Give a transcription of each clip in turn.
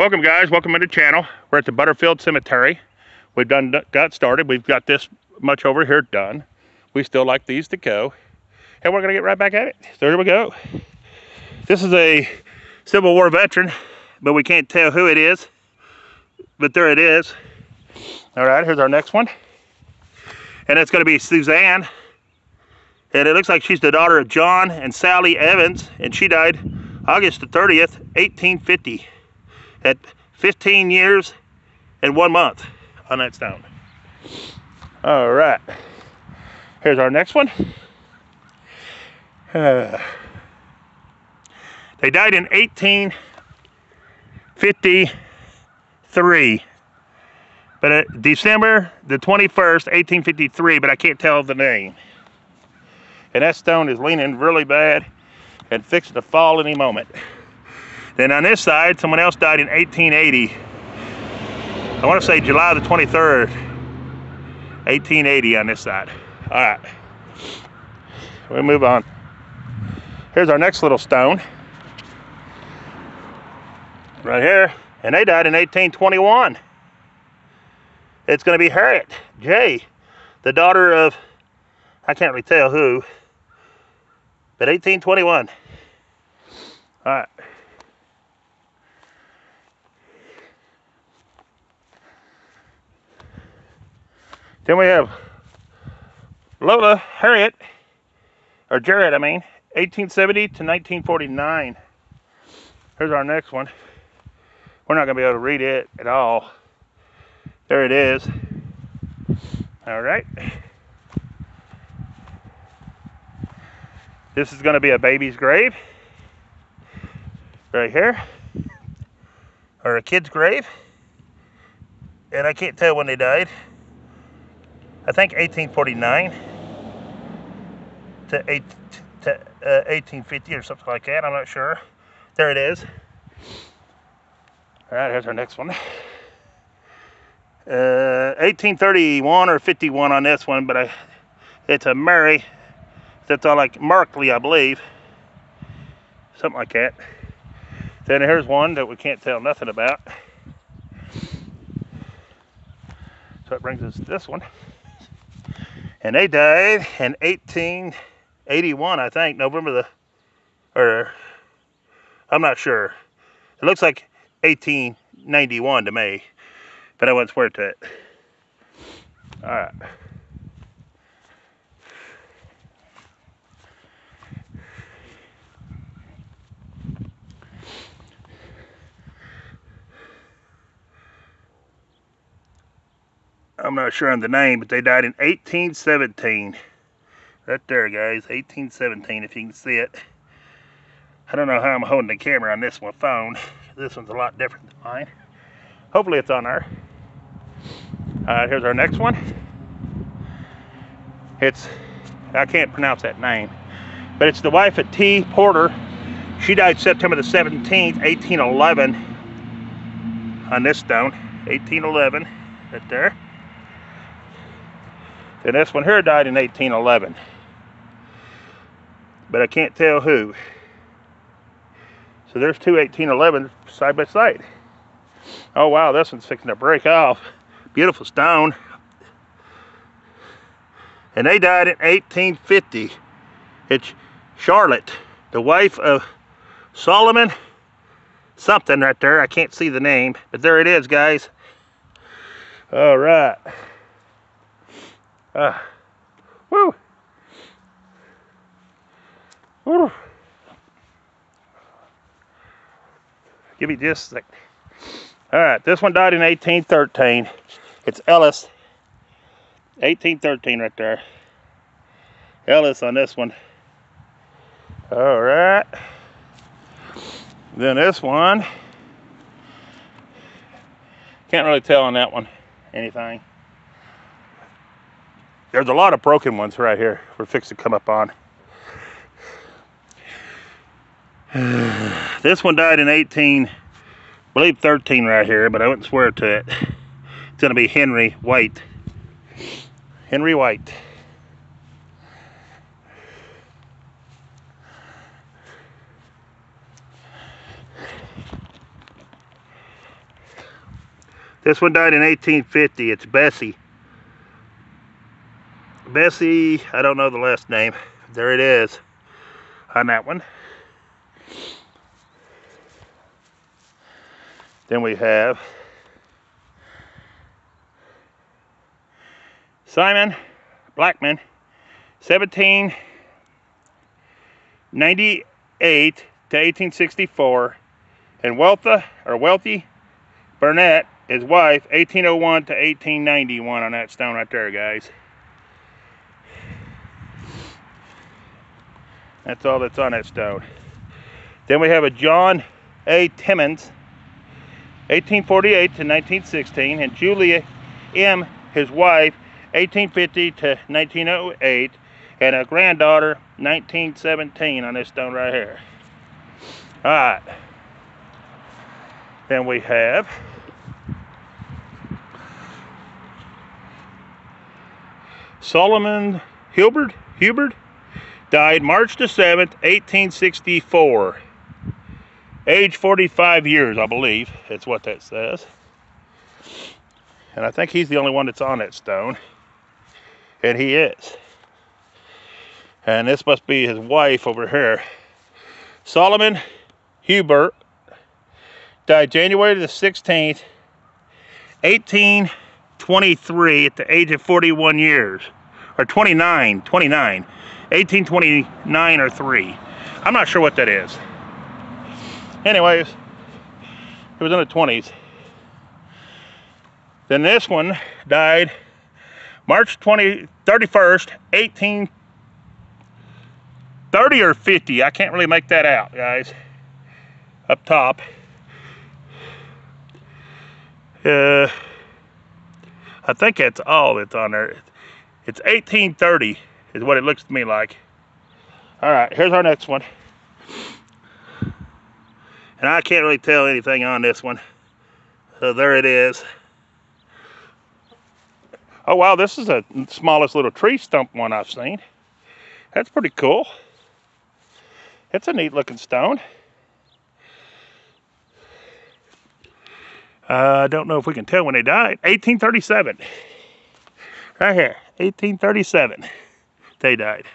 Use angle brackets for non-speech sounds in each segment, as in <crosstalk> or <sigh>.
Welcome guys, welcome to the channel. We're at the Butterfield Cemetery. We've done got started. We've got this much over here done. We still like these to go. And we're gonna get right back at it. So here we go. This is a Civil War veteran, but we can't tell who it is. But there it is. All right, here's our next one. And it's gonna be Suzanne. And it looks like she's the daughter of John and Sally Evans, and she died August the 30th, 1850 at 15 years and one month on that stone. All right, here's our next one. Uh, <sighs> they died in 1853, but uh, December the 21st, 1853, but I can't tell the name. And that stone is leaning really bad and fixing to fall any moment. Then on this side, someone else died in 1880. I want to say July the 23rd, 1880 on this side. All right, we'll move on. Here's our next little stone. Right here, and they died in 1821. It's gonna be Harriet J, the daughter of, I can't really tell who, but 1821. All right. Then we have Lola Harriet, or Jarrett, I mean, 1870 to 1949. Here's our next one. We're not going to be able to read it at all. There it is. All right. This is going to be a baby's grave. Right here. Or a kid's grave. And I can't tell when they died. I think 1849 to, eight, to uh, 1850 or something like that. I'm not sure. There it is. All right, here's our next one. Uh, 1831 or 51 on this one, but I, it's a Mary. That's all like Markley, I believe. Something like that. Then here's one that we can't tell nothing about. So it brings us this one and they died in 1881, I think, November the, or I'm not sure. It looks like 1891 to me, but I wouldn't swear to it. All right. I'm not sure on the name, but they died in 1817. Right there, guys, 1817, if you can see it. I don't know how I'm holding the camera on this one phone. This one's a lot different than mine. Hopefully it's on there. Right, here's our next one. It's, I can't pronounce that name, but it's the wife of T. Porter. She died September the 17th, 1811 on this stone, 1811, right there. And this one here died in 1811. But I can't tell who. So there's two 1811 side by side. Oh wow, this one's fixing to break off. Beautiful stone. And they died in 1850. It's Charlotte, the wife of Solomon something right there. I can't see the name, but there it is, guys. All right. Uh, woo. Woo. Give me just second. All right, this one died in 1813. It's Ellis. 1813 right there. Ellis on this one. All right. Then this one. Can't really tell on that one anything. There's a lot of broken ones right here we're fixing to come up on. <sighs> this one died in 18, I believe 13 right here, but I wouldn't swear to it. It's gonna be Henry White. Henry White. This one died in 1850. It's Bessie. Bessie, I don't know the last name. There it is on that one. Then we have Simon Blackman, 1798 to 1864, and Wealtha or Wealthy Burnett, his wife, 1801 to 1891 on that stone right there, guys. That's all that's on that stone. Then we have a John A. Timmons, 1848 to 1916, and Julia M., his wife, 1850 to 1908, and a granddaughter, 1917 on this stone right here. All right. Then we have Solomon Hubert, Hubert died March the 7th, 1864 age 45 years, I believe. That's what that says. And I think he's the only one that's on that stone. And he is. And this must be his wife over here. Solomon Hubert died January the 16th, 1823 at the age of 41 years. Or 29, 29. 1829 or 3. I'm not sure what that is. Anyways, it was in the 20s. Then this one died March 20, 31st, 1830 or 50. I can't really make that out, guys. Up top. Uh, I think that's all that's on there. It's 1830 is what it looks to me like. All right, here's our next one. And I can't really tell anything on this one. So there it is. Oh wow, this is the smallest little tree stump one I've seen. That's pretty cool. It's a neat looking stone. Uh, I uh, don't know if we can tell when they died. 1837. Right here, 1837. They died.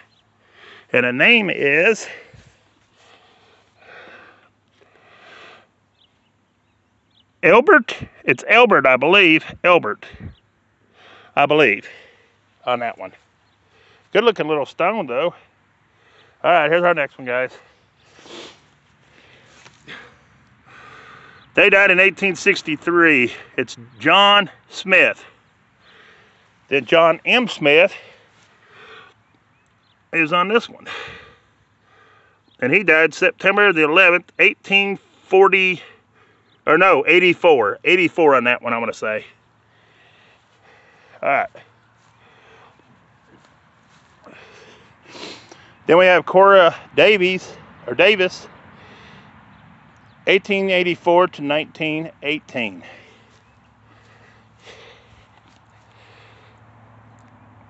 And the name is Elbert, it's Elbert, I believe. Elbert, I believe, on that one. Good looking little stone, though. All right, here's our next one, guys. They died in 1863. It's John Smith. Then John M. Smith is on this one. And he died September the 11th, 1840 or no, 84. 84 on that one, I'm going to say. All right. Then we have Cora Davies, or Davis, 1884 to 1918.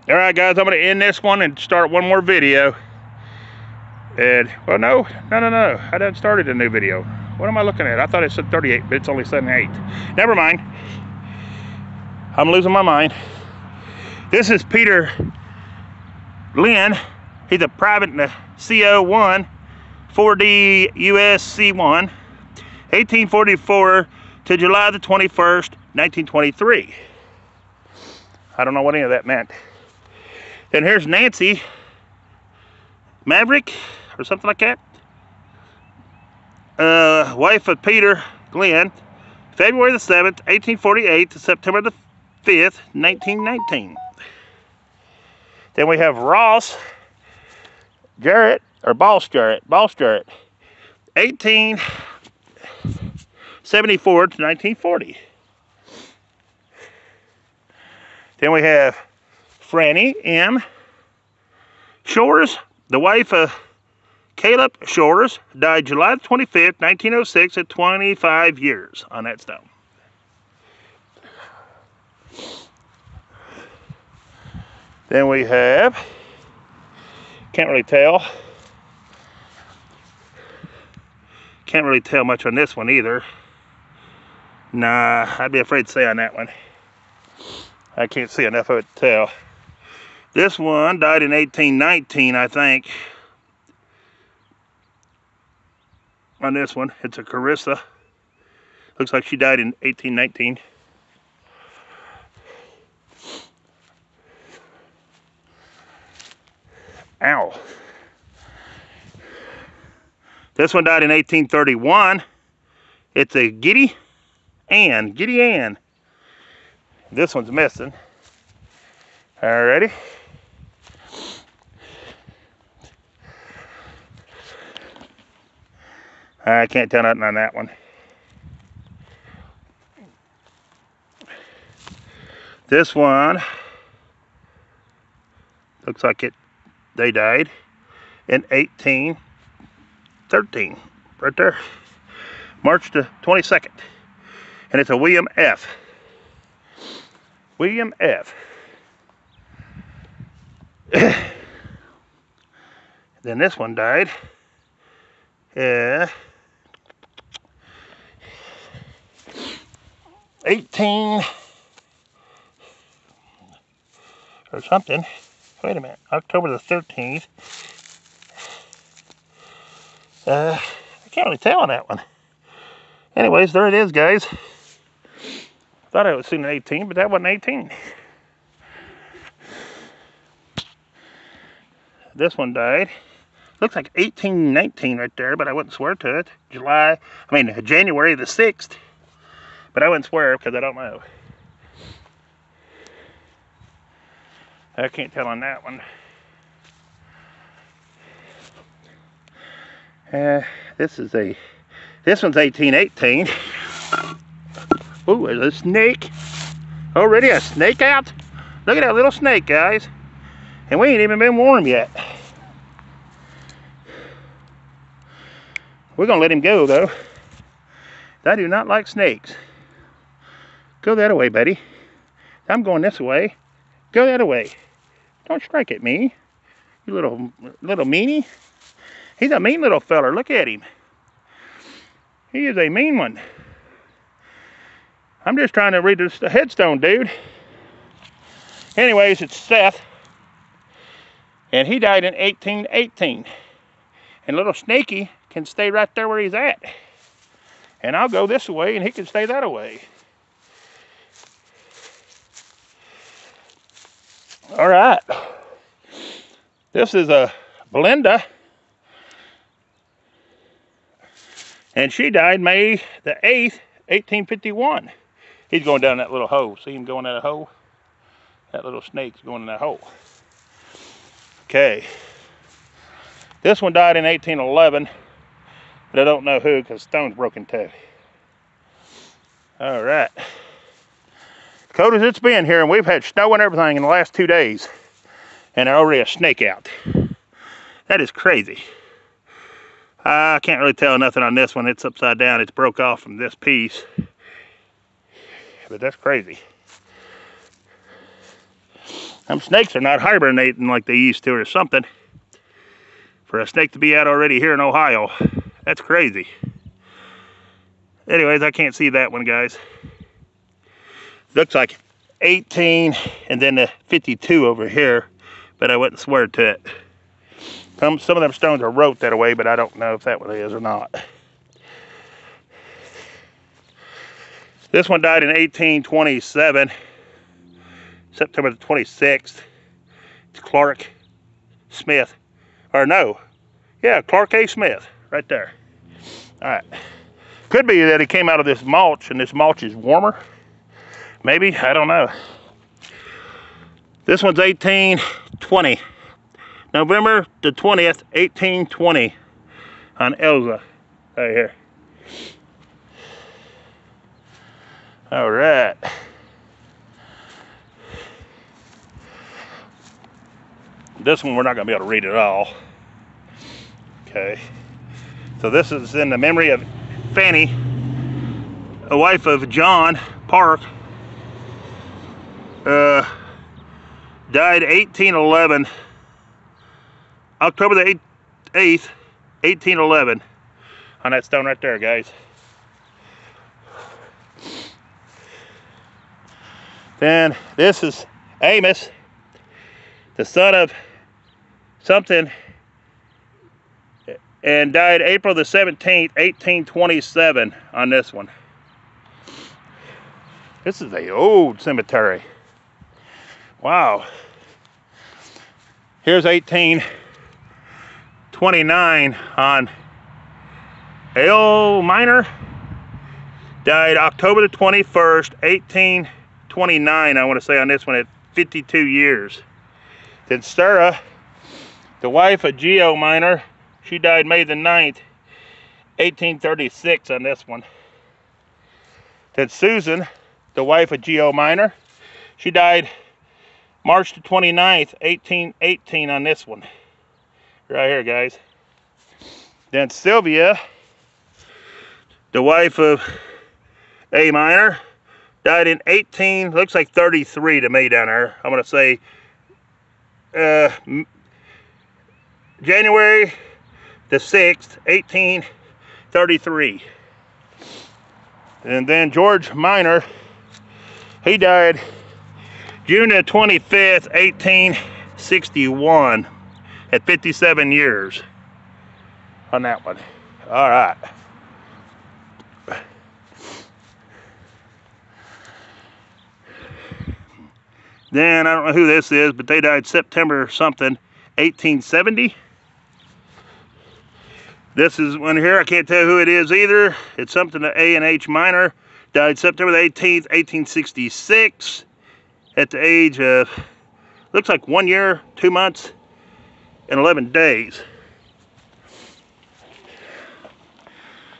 All right, guys, I'm to end this one and start one more video. And, well, no, no, no, no. I done started a new video. What am I looking at? I thought it said 38, but it's only 78. Never mind. I'm losing my mind. This is Peter Lynn. He's a private in the CO1, 4D USC1, 1844 to July the 21st, 1923. I don't know what any of that meant. Then here's Nancy Maverick or something like that uh, wife of Peter Glenn, February the 7th, 1848 to September the 5th, 1919. Then we have Ross Jarrett, or Boss Jarrett, Boss Jarrett, 1874 to 1940. Then we have Franny M. Shores, the wife of Caleb Shores died July 25th, 1906 at 25 years on that stone. Then we have, can't really tell, can't really tell much on this one either. Nah, I'd be afraid to say on that one. I can't see enough of it to tell. This one died in 1819, I think. On this one, it's a Carissa. Looks like she died in 1819. Ow. This one died in 1831. It's a Giddy Ann, Giddy Ann. This one's missing. Alrighty. I can't tell nothing on that one. This one looks like it they died in 1813 right there. March the 22nd and it's a William F. William F. <coughs> Then this one died yeah 18 or something. Wait a minute, October the 13th. Uh, I can't really tell on that one. Anyways, there it is, guys. Thought I was seeing an 18, but that wasn't 18. This one died. Looks like 1819 right there, but I wouldn't swear to it. July, I mean, January the 6th. But I wouldn't swear because I don't know. I can't tell on that one. Uh, this is a, this one's 1818. <laughs> Ooh, a snake. Already a snake out? Look at that little snake, guys. And we ain't even been warm yet. We're gonna let him go though. I do not like snakes. Go that way, buddy. I'm going this way. Go that way. Don't strike at me, you little little meanie. He's a mean little feller. Look at him. He is a mean one. I'm just trying to read the headstone, dude. Anyways, it's Seth. And he died in 1818. And little Snaky can stay right there where he's at. And I'll go this way and he can stay that way. All right. This is a Belinda. And she died May the 8th, 1851. He's going down that little hole. See him going in that hole? That little snake's going in that hole. Okay. This one died in 1811, but I don't know who because stone's broken too. All right cold as it's been here, and we've had snow and everything in the last two days, and there's already a snake out. That is crazy. I can't really tell nothing on this one. It's upside down. It's broke off from this piece. But that's crazy. Them snakes are not hibernating like they used to or something. For a snake to be out already here in Ohio, that's crazy. Anyways, I can't see that one, guys looks like 18 and then the 52 over here, but I wouldn't swear to it. Some, some of them stones are wrote that way, but I don't know if that one is or not. This one died in 1827, September the 26th. It's Clark Smith, or no, yeah, Clark A. Smith, right there. All right. Could be that he came out of this mulch and this mulch is warmer. Maybe, I don't know. This one's 1820. November the 20th, 1820 on Elza, right here. All right. This one we're not gonna be able to read at all. Okay. So this is in the memory of Fanny, a wife of John Park, uh, died 1811, October the 8th, 1811, on that stone right there, guys. Then this is Amos, the son of something, and died April the 17th, 1827 on this one. This is a old cemetery. Wow. Here's 1829 on L. Minor. Died October the 21st, 1829, I want to say on this one, at 52 years. Then Sarah, the wife of Geo Minor, she died May the 9th, 1836 on this one. Then Susan, the wife of Geo Minor, she died March the 29th, 1818 on this one. Right here, guys. Then Sylvia, the wife of A minor, died in 18, looks like 33 to me down there. I'm going to say uh, January the 6th, 1833. And then George Minor, he died June the 25th, 1861 at 57 years on that one. All right. Then I don't know who this is, but they died September something, 1870. This is one here, I can't tell who it is either. It's something to A and H minor. Died September the 18th, 1866 at the age of, looks like one year, two months, and 11 days.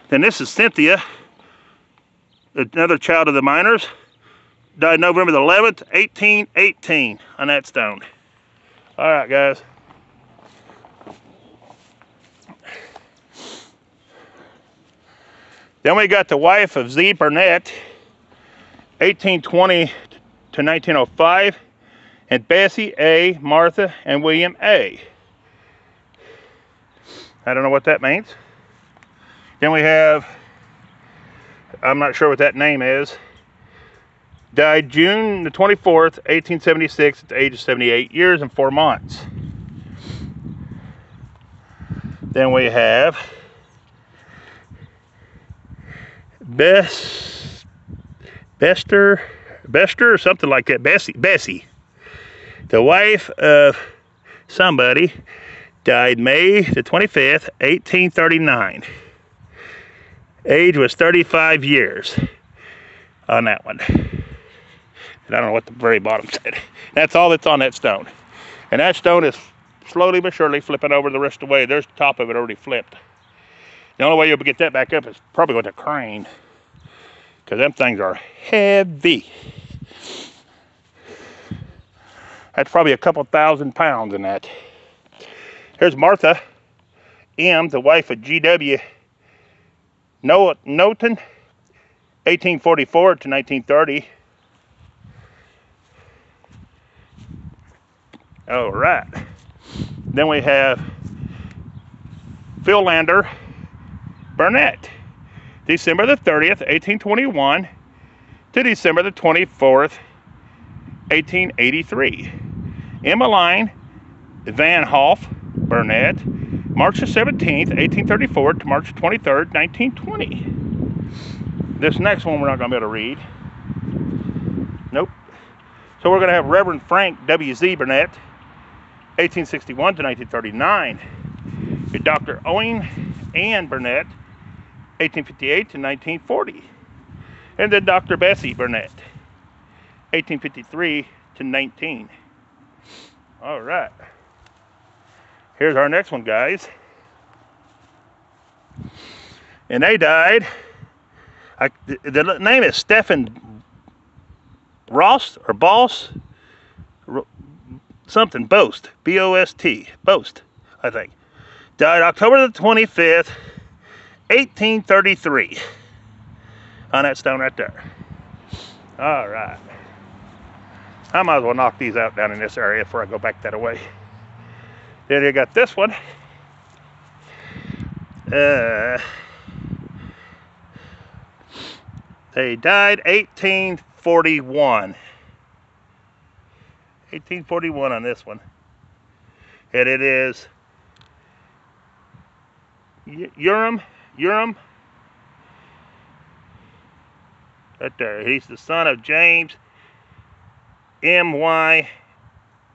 Then this is Cynthia, another child of the miners. Died November the 11th, 1818 on that stone. All right, guys. Then we got the wife of Z. Burnett, 1820 to 1905, and Bessie A., Martha, and William A. I don't know what that means. Then we have, I'm not sure what that name is, died June the 24th, 1876 at the age of 78 years and four months. Then we have Bess, Bester, Bester or something like that. Bessie, Bessie, the wife of somebody, died May the 25th, 1839. Age was 35 years on that one. And I don't know what the very bottom said. That's all that's on that stone. And that stone is slowly but surely flipping over the rest of the way. There's the top of it already flipped. The only way you'll get that back up is probably with a crane because them things are heavy. That's probably a couple thousand pounds in that. Here's Martha M., the wife of G.W. Noah Noten, 1844 to 1930. All right. Then we have Phil Lander Burnett. December the 30th, 1821 to December the 24th, 1883. Emmeline Van Hoff Burnett, March the 17th, 1834 to March 23rd, 1920. This next one we're not going to be able to read. Nope. So we're going to have Reverend Frank W.Z. Burnett, 1861 to 1939. Dr. Owen Ann Burnett, 1858 to 1940. And then Dr. Bessie Burnett, 1853 to 19. All right. Here's our next one, guys. And they died. I, the, the name is Stephen Ross or Boss, something, Boast, B O S T, Boast, I think. Died October the 25th, 1833 on that stone right there. All right. I might as well knock these out down in this area before I go back that way. Then you got this one. Uh, they died 1841 1841 on this one. And it is Urim, Urim, right there. He's the son of James, M.Y.,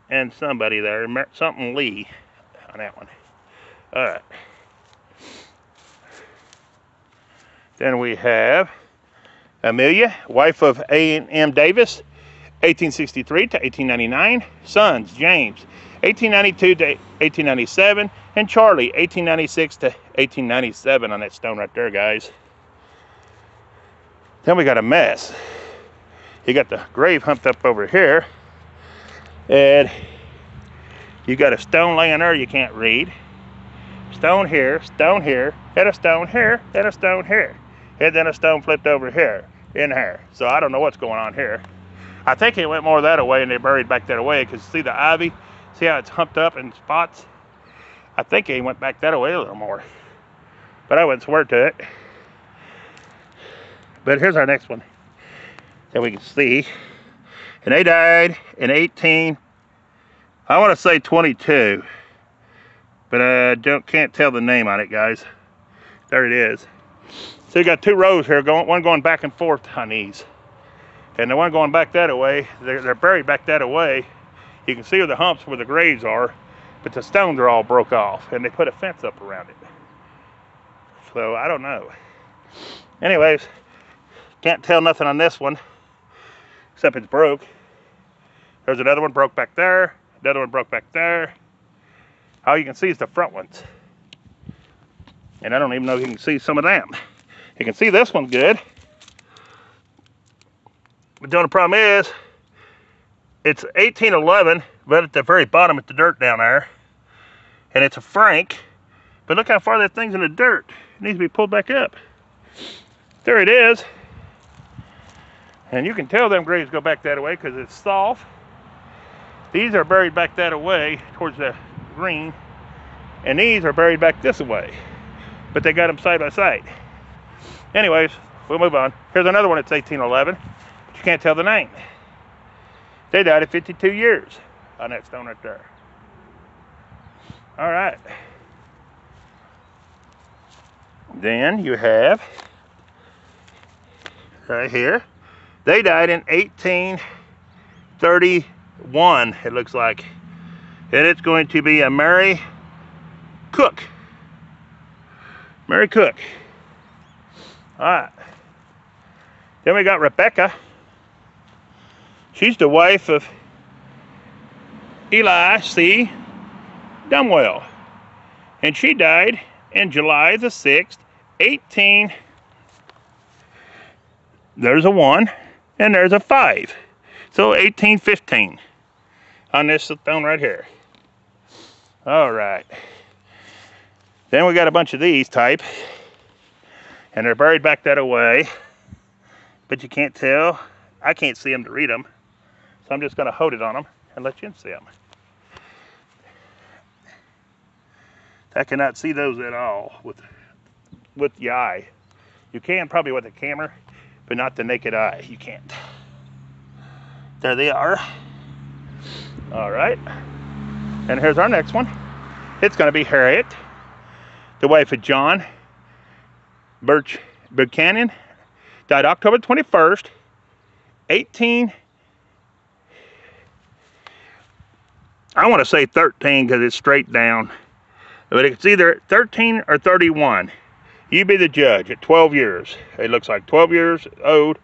and somebody there, something Lee on that one. All right. Then we have Amelia, wife of A.M. Davis, 1863 to 1899. Sons, James, 1892 to 1897. And Charlie, 1896 to 1897 on that stone right there, guys. Then we got a mess. You got the grave humped up over here. And you got a stone laying there you can't read. Stone here, stone here, and a stone here, and a stone here. And then a stone flipped over here in here. So I don't know what's going on here. I think it went more that way and they buried back that way because see the ivy? See how it's humped up in spots? I think he went back that way a little more. But I wouldn't swear to it. But here's our next one that we can see. And they died in 18, I want to say 22. But I don't can't tell the name on it, guys. There it is. So you got two rows here, going, one going back and forth on these. And the one going back that way, they're, they're buried back that way. You can see where the humps where the graves are, but the stones are all broke off and they put a fence up around it. So I don't know. Anyways, can't tell nothing on this one, except it's broke. There's another one broke back there, another one broke back there. All you can see is the front ones. And I don't even know if you can see some of them. You can see this one good. But the only problem is, it's 1811, but at the very bottom at the dirt down there. And it's a Frank. But look how far that thing's in the dirt. It needs to be pulled back up. There it is. And you can tell them graves go back that way because it's soft. These are buried back that way towards the green. And these are buried back this way. But they got them side by side. Anyways, we'll move on. Here's another one It's 1811. But you can't tell the name. They died at 52 years on that stone right there. All right. Then you have right here. They died in 1831, it looks like. And it's going to be a Mary Cook. Mary Cook. All right. Then we got Rebecca. She's the wife of Eli C. Dumwell. And she died in July the 6th, 18. There's a 1 and there's a 5. So 1815 on this stone right here. All right. Then we got a bunch of these type. And they're buried back that away. But you can't tell. I can't see them to read them. So I'm just going to hold it on them and let you see them. I cannot see those at all with with the eye. You can probably with a camera, but not the naked eye. You can't. There they are. All right. And here's our next one. It's going to be Harriet, the wife of John Birch Buchanan, died October 21st, 18 I want to say 13 because it's straight down. But it's either 13 or 31. You be the judge at 12 years. It looks like 12 years old.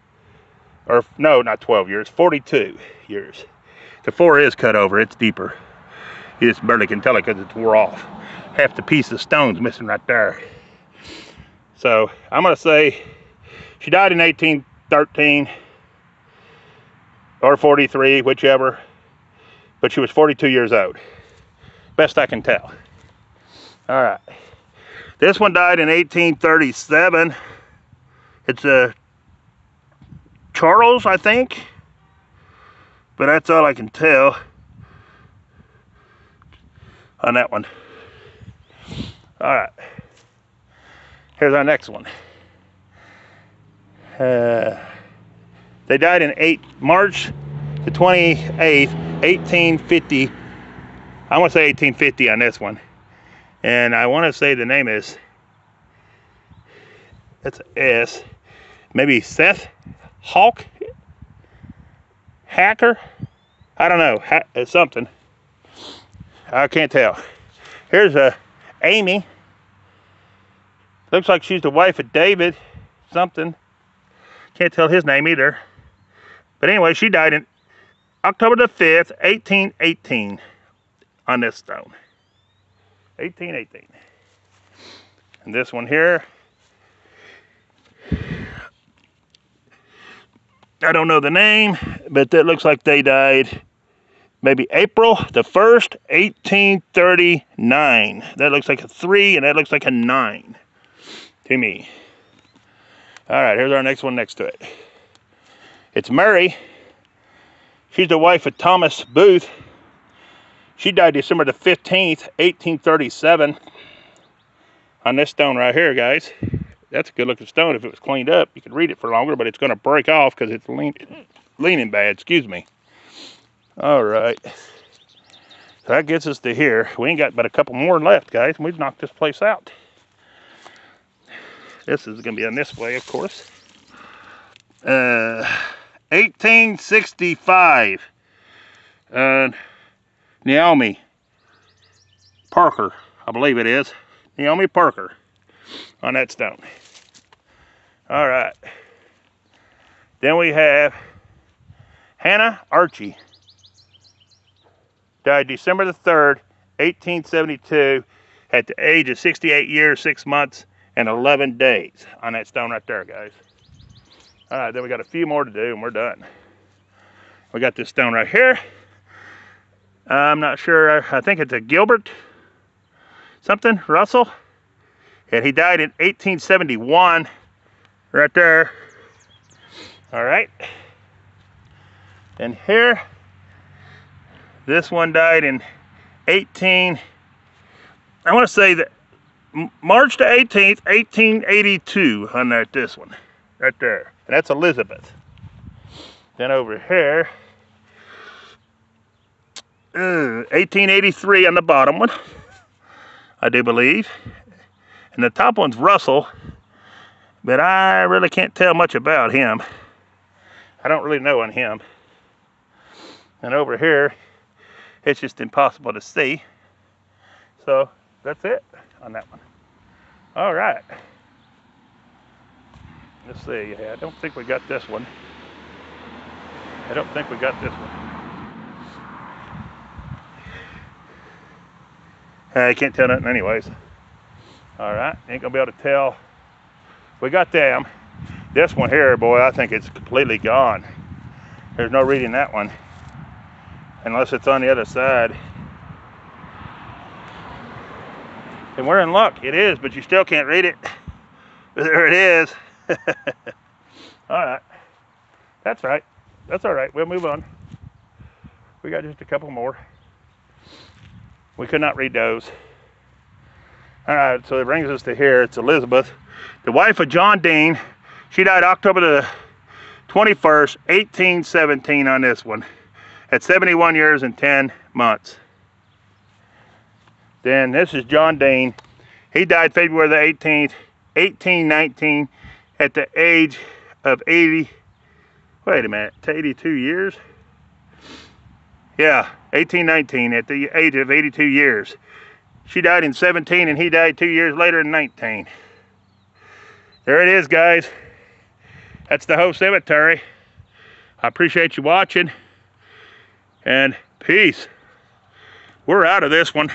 Or, no, not 12 years, 42 years. The four is cut over, it's deeper. You just barely can tell it because it's wore off. Half the piece of stone's missing right there. So, I'm going to say she died in 1813 or 43, whichever but she was 42 years old. Best I can tell. All right. This one died in 1837. It's a Charles, I think. But that's all I can tell on that one. All right. Here's our next one. Uh, they died in 8 March the 28th, 1850. I want to say 1850 on this one. And I want to say the name is, that's S, maybe Seth Hawk Hacker. I don't know, ha it's something. I can't tell. Here's a uh, Amy. Looks like she's the wife of David something. Can't tell his name either. But anyway, she died in October the 5th, 1818 on this stone. 1818. And this one here, I don't know the name, but that looks like they died maybe April the 1st, 1839. That looks like a 3 and that looks like a 9 to me. All right, here's our next one next to it. It's Mary. She's the wife of Thomas Booth. She died December the 15th, 1837 on this stone right here, guys. That's a good looking stone. If it was cleaned up, you could read it for longer, but it's going to break off because it's lean, leaning bad. Excuse me. All right. So that gets us to here. We ain't got but a couple more left, guys, and we've knocked this place out. This is going to be on this way, of course. Uh, 1865. Uh, Naomi Parker, I believe it is. Naomi Parker on that stone. All right. Then we have Hannah Archie died December the 3rd, 1872, at the age of 68 years, 6 months, and 11 days on that stone right there, guys. All right, then we got a few more to do, and we're done. We got this stone right here. I'm not sure, I think it's a Gilbert something, Russell. And he died in 1871, right there. All right. And here this one died in 18, I want to say that March the 18th, 1882 on that, this one, right there. And that's Elizabeth. Then over here, uh, 1883 on the bottom one, I do believe. And the top one's Russell, but I really can't tell much about him. I don't really know on him. And over here, it's just impossible to see. So that's it on that one. All right. Let's see. I don't think we got this one. I don't think we got this one. Uh, I can't tell nothing anyways. All right, ain't gonna be able to tell. We got them. This one here, boy, I think it's completely gone. There's no reading that one unless it's on the other side. And we're in luck. It is, but you still can't read it. But <laughs> There it is. <laughs> all right. That's right. That's all right. We'll move on. We got just a couple more. We could not read those. All right, so it brings us to here. It's Elizabeth, the wife of John Dean. She died October the 21st, 1817 on this one at 71 years and 10 months. Then this is John Dane. He died February the 18th, 1819 at the age of 80, wait a minute, to 82 years? Yeah, 1819 at the age of 82 years. She died in 17 and he died two years later in 19. There it is, guys. That's the whole cemetery. I appreciate you watching and peace. We're out of this one.